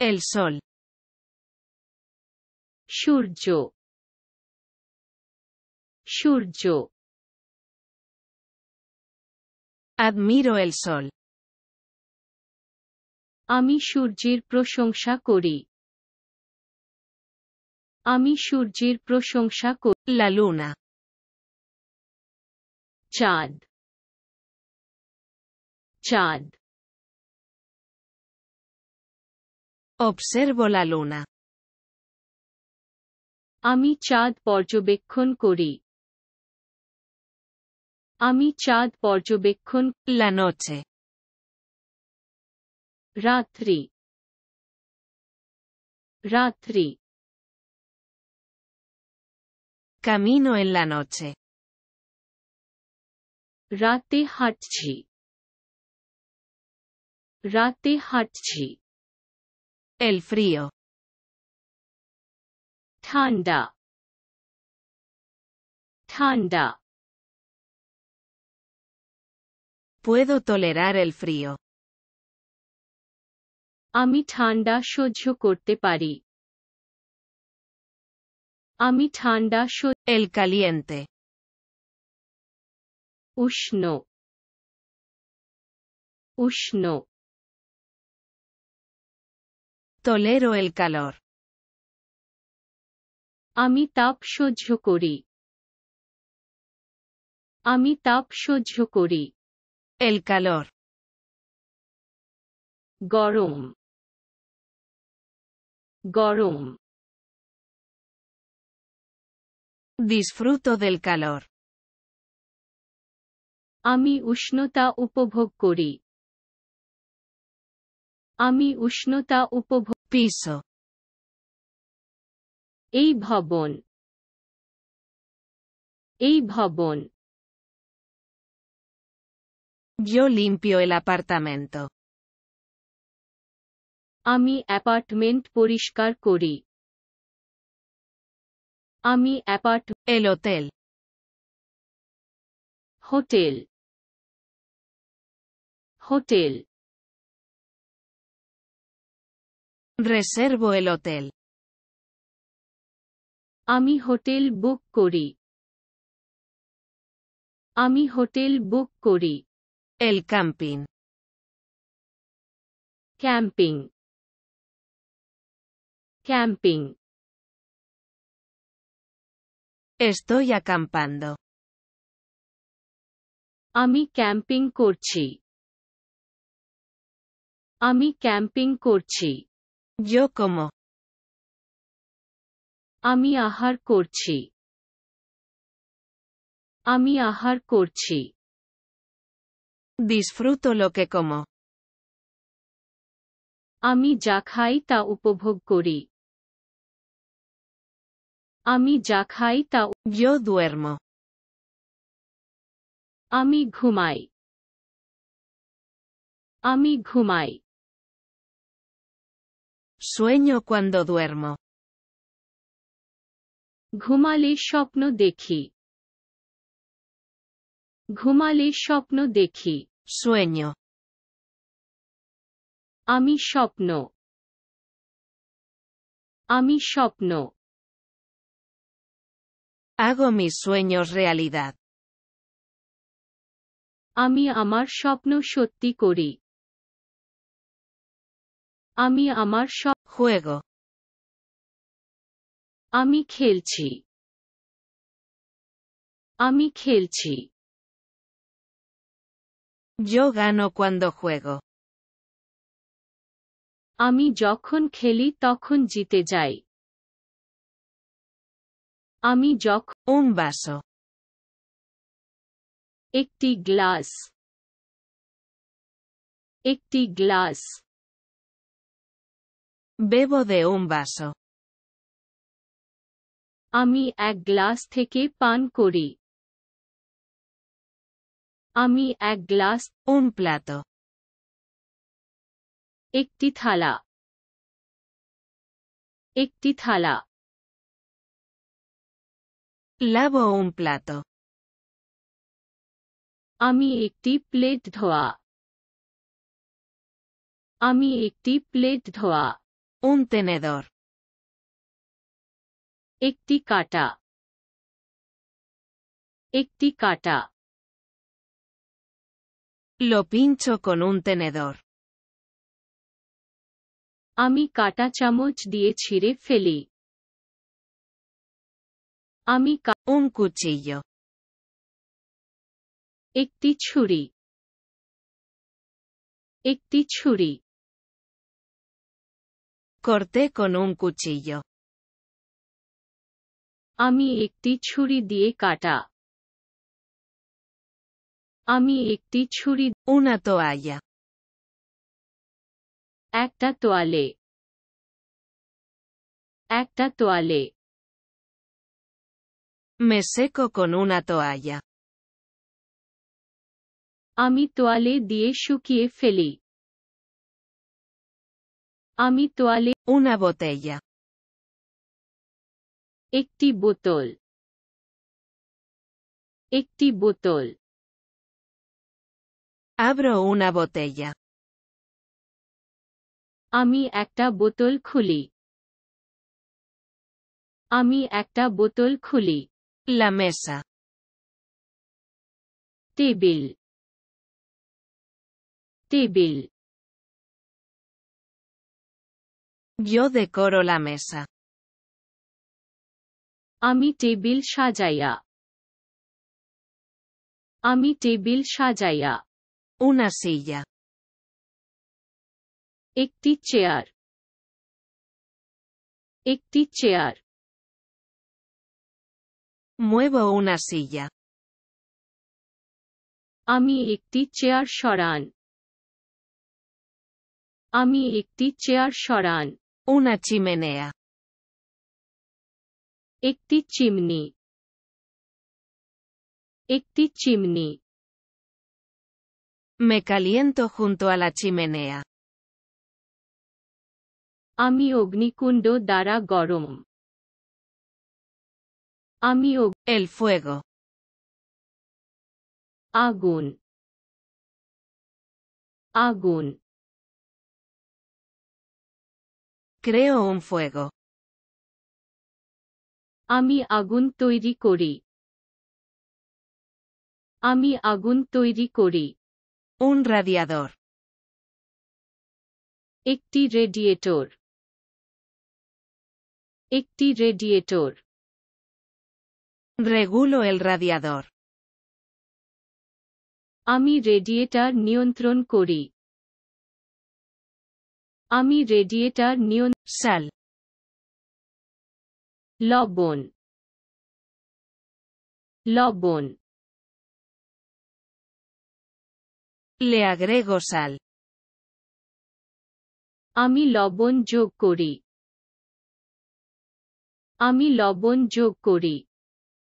El sol. সূর্য সূর্য Admiro el sol. আমি সূর্যের প্রশংসা করি আমি সূর্যের প্রশংসা করি La luna. চাঁদ চাঁদ Observo la luna. আমি চাঁদ পর্যবেক্ষণ করি আমি চাঁদ পর্যবেক্ষণ La noche. রাত্রি রাত্রি Camino en la noche. রাতে হাঁটছি রাতে হাঁটছি El frío. ঠান্ডা ঠান্ডা Puedo tolerar el frío. আমি ঠান্ডা সহ্য করতে পারি আমি ঠান্ডা সহ্য El caliente. উষ্ণ উষ্ণ Tolero el calor. আমি তাপ সহ্য করি আমি তাপ সহ্য করি El calor. গরম গরম Disfruto del calor. আমি উষ্ণতা উপভোগ করি আমি উষ্ণতা উপভোগ Piso. এই ভবন এই ভবন Yo limpio el apartamento. আমি অ্যাপার্টমেন্ট পরিষ্কার করি আমি apart El hotel. Hotel hotel Reservo el hotel. আমি হোটেল বুক করি আমি হোটেল বুক করি El camping. Camping camping Estoy acampando. আমি ক্যাম্পিং করছি আমি ক্যাম্পিং করছি Yo como. আমি আহার করছি আমি আহার করছি Disfruto lo que como. আমি যা খাই তা উপভোগ করি আমি যা খাই তা Yo duermo. আমি ঘুমাই আমি ঘুমাই Sueño cuando duermo. ঘুমালে স্বপ্ন দেখি ঘুমালে স্বপ্ন দেখি Sueño. আমি স্বপ্ন আমি স্বপ্ন Hago mis sueños realidad. আমি আমার স্বপ্ন সত্যি করি আমি আমার স্বপ্ন Juego. আমি খেলছি আমি খেলছি Yo gano cuando juego. আমি যখন খেলি তখন জিতে যাই আমি যখন Un vaso. একটি গ্লাস একটি glass Bebo de un vaso. আমি এক গ্লাস থেকে পান করি আমি এক গ্লাস Un plato. একটি থালা একটি থালা Lavo un plato. আমি একটি প্লেট ধোয়া আমি একটি প্লেট ধোয়া Un tenedor. একটি কাটা একটি কাটা Lo pincho con un tenedor. আমি কাটা চামচ দিয়ে ছিঁড়ে ফেলি আমি কা- Un cuchillo. একটি ছুরি একটি ছুরি Corté con un cuchillo. আমি একটি ছুরি দিয়ে কাটা আমি একটি ছুরি Una toalla. একটা তোয়ালে একটা তোয়ালে Me seco con una toalla. আমি তোয়ালে দিয়ে শুকিয়ে ফেলি আমি তোয়ালে Una botella. একটি বোতল একটি বোতল Abro una botella. আমি একটা বোতল খুলি আমি একটা বোতল খুলি La mesa. Table table Yo decoro la mesa. আমি টেবিল সাজাইয়া আমি টেবিল সাজাইয়া Una silla. একটি চেয়ার একটি চেয়ার Muevo una silla. আমি একটি চেয়ার সরান আমি একটি চেয়ার সরান Una chimenea. একটি চিমনি একটি chimney Me caliento junto a la chimenea. আমি অগ্নিকুণ্ড দ্বারা গরম আমি অগ- El fuego. আগুন আগুন Creo un fuego. আমি আগুন তৈরি করি আমি আগুন তৈরি করি Un radiador. একটি রেডিয়েটর একটি রেডিয়েটর Regulo el radiador. আমি রেডিয়েটর নিয়ন্ত্রণ করি আমি রেডিয়েটার নিয়ন স্যাল লবণ। লবণ। Le agrego sal. আমি লবণ যোগ করি। আমি লবণ যোগ করি।